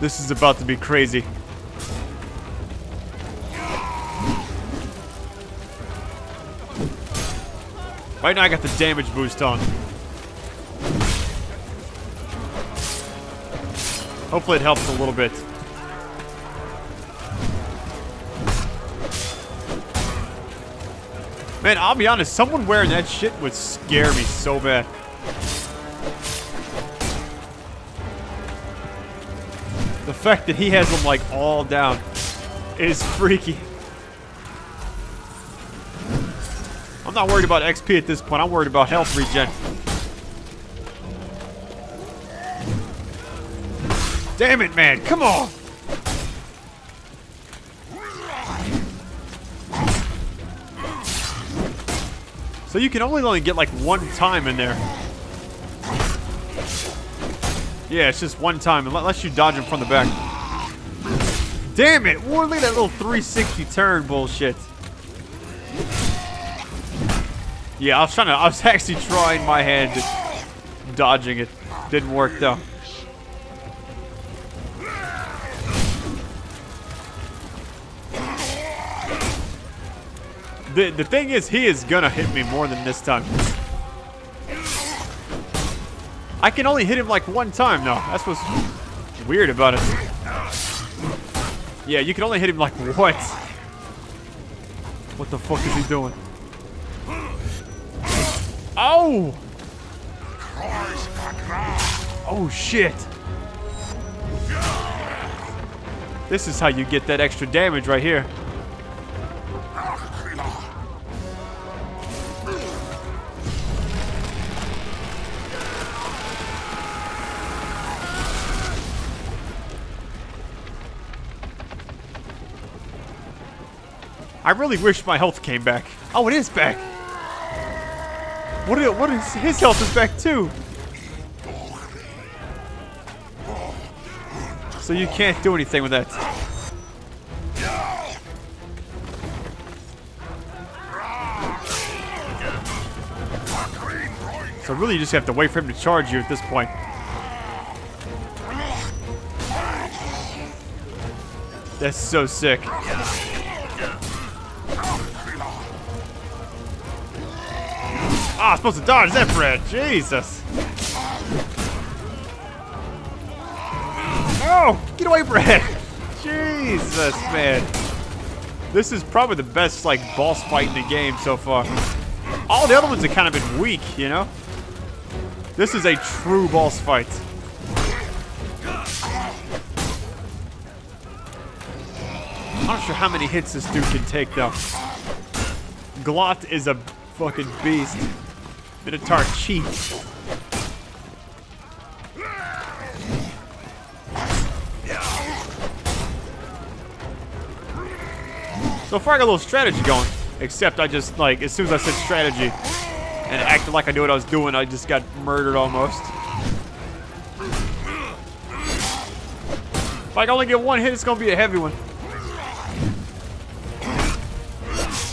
This is about to be crazy. Right now I got the damage boost on. Hopefully it helps a little bit. Man, I'll be honest, someone wearing that shit would scare me so bad. The fact that he has them like all down is freaky. I'm not worried about XP at this point. I'm worried about health regen. Damn it, man. Come on. So you can only only get like one time in there. Yeah, it's just one time, unless you dodge him from the back. Damn it! Look at that little 360 turn bullshit. Yeah, I was trying to, I was actually trying my hand dodging it. Didn't work though. The, the thing is, he is gonna hit me more than this time. I can only hit him like one time now. That's what's weird about it. Yeah, you can only hit him like once. What the fuck is he doing? Oh! Oh shit! This is how you get that extra damage right here. I really wish my health came back. Oh, it is back. What is, what is his health is back too? So you can't do anything with that. So really you just have to wait for him to charge you at this point. That's so sick. Ah, oh, I'm supposed to dodge that, Fred. Jesus. Oh, get away, Brad. Jesus, man. This is probably the best, like, boss fight in the game so far. All the other ones have kind of been weak, you know? This is a true boss fight. I'm not sure how many hits this dude can take, though. Glott is a fucking beast. Minotaur Chief. So far I got a little strategy going. Except I just, like, as soon as I said strategy and acted like I knew what I was doing, I just got murdered almost. If I only get one hit, it's gonna be a heavy one.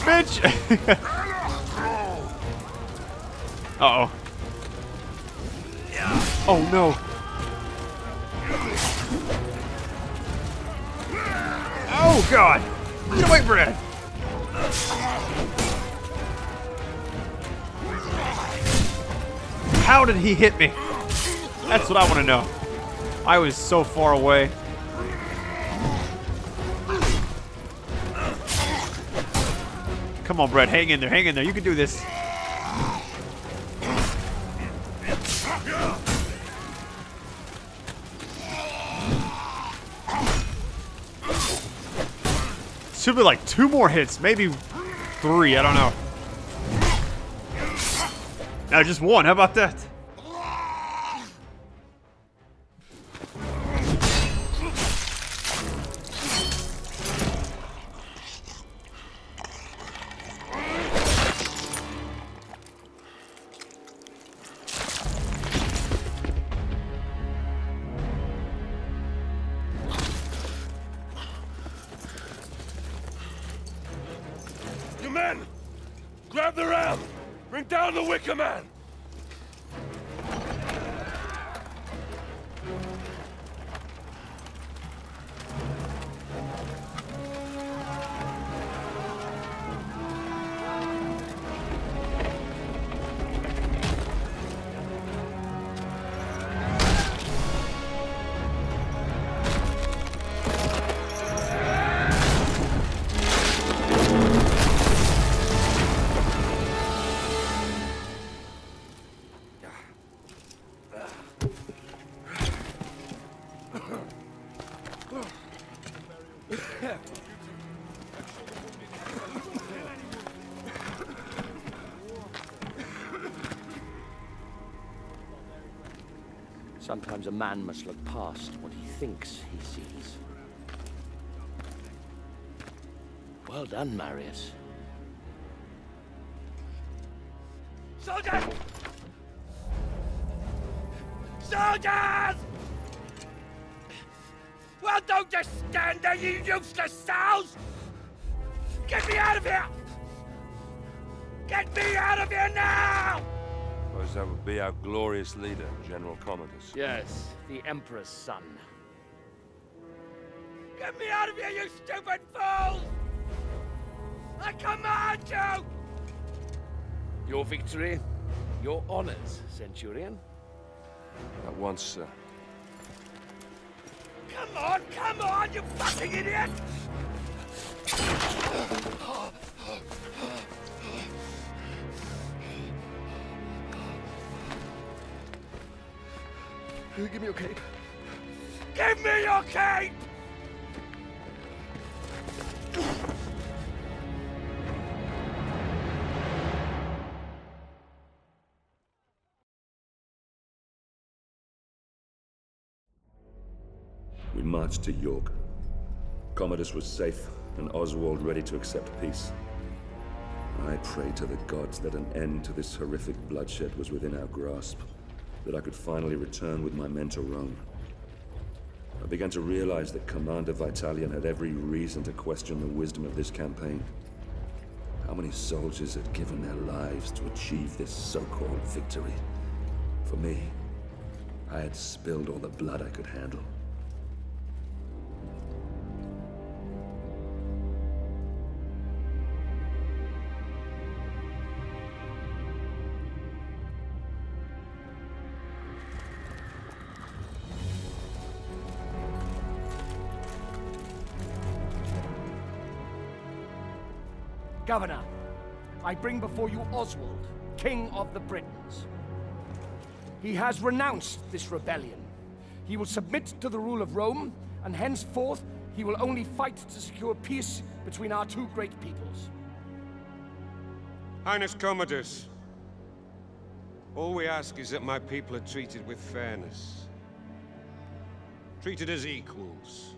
Bitch! Uh-oh. Oh, no. Oh, God. Get away, Brad. How did he hit me? That's what I want to know. I was so far away. Come on, Brad. Hang in there. Hang in there. You can do this. Should be like two more hits, maybe three, I don't know. Now just one, how about that? down the Wicker Man! Sometimes a man must look past what he thinks he sees. Well done, Marius. Soldiers! Soldiers! Well, don't just stand there, you useless sows! Get me out of here! Get me out of here now! Suppose that would be our glorious leader, General Commodus. Yes, the Emperor's son. Get me out of here, you stupid fools! I command you! Your victory, your honors, Centurion. At once, sir. Come on, come on, you fucking idiot! Give me your cape. Give me your cape! We marched to York. Commodus was safe, and Oswald ready to accept peace. I prayed to the gods that an end to this horrific bloodshed was within our grasp, that I could finally return with my men to Rome. I began to realize that Commander Vitallion had every reason to question the wisdom of this campaign. How many soldiers had given their lives to achieve this so-called victory? For me, I had spilled all the blood I could handle. Governor, I bring before you Oswald, King of the Britons. He has renounced this rebellion. He will submit to the rule of Rome, and henceforth he will only fight to secure peace between our two great peoples. Highness Commodus, all we ask is that my people are treated with fairness. Treated as equals.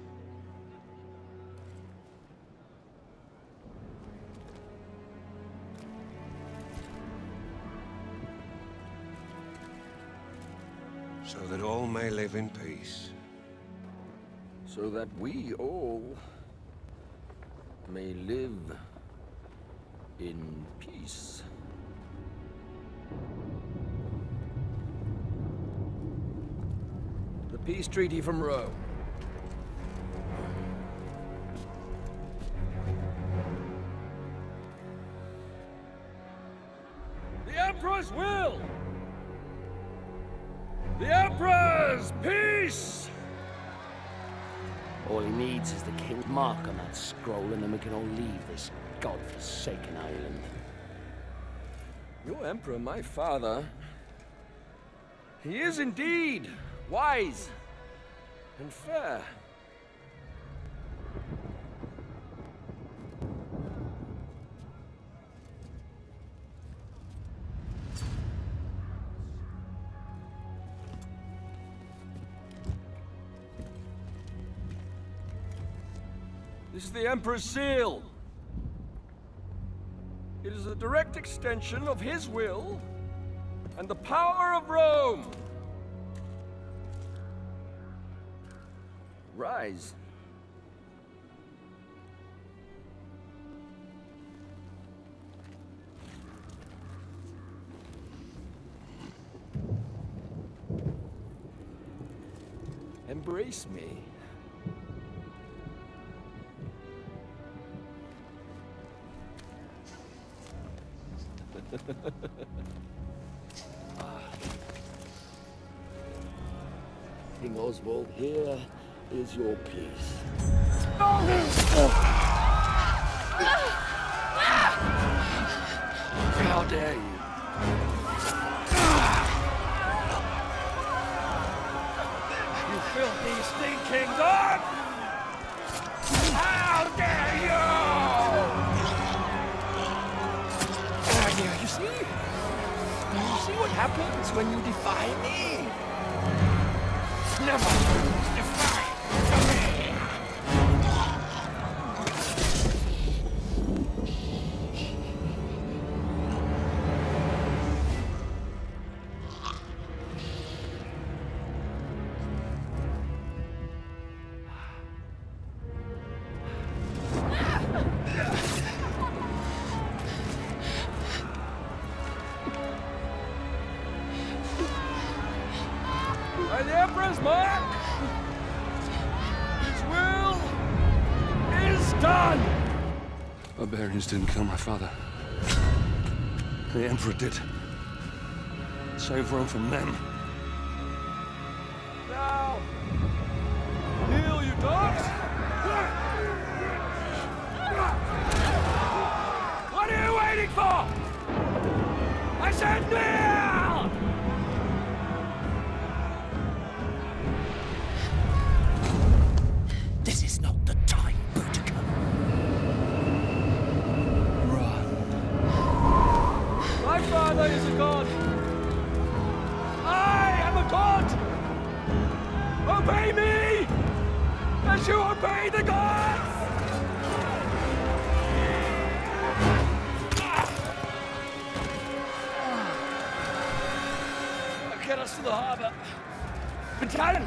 So that all may live in peace. So that we all may live in peace. The peace treaty from Rome. The Emperor's will! The Emperor's peace! All he needs is the king's mark on that scroll, and then we can all leave this god-forsaken island. Your Emperor, my father, he is indeed wise and fair. Is the Emperor's seal. It is a direct extension of his will and the power of Rome. Rise. Embrace me. King Oswald, here is your peace. How dare you? You filthy, stinking dog! happens when you defy me. Never! Barbarians didn't kill my father. The Emperor did. Save Rome from them. Now, kneel, you dogs! What are you waiting for? I said kneel! Father is a god. I am a god. Obey me as you obey the gods. Get us to the harbor. Battalion!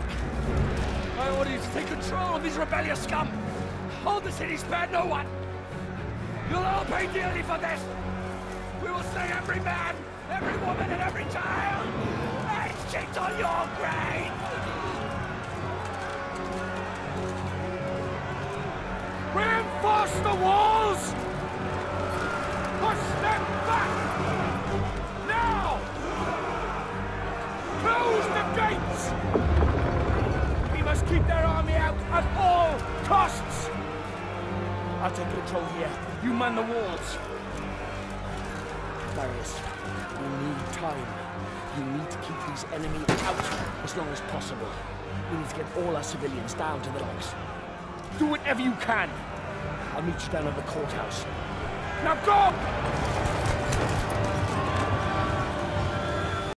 I order you to take control of these rebellious scum. Hold the city, spare no one. You'll all pay dearly for this. We will slay every man, every woman, and every child! And shit on your grave! Reinforce the walls! Push them back! Now! Close the gates! We must keep their army out at all costs! I'll take control here. You man the walls. We need time. You need to keep these enemy out as long as possible. We need to get all our civilians down to the docks. Do whatever you can. I'll meet you down at the courthouse. Now go!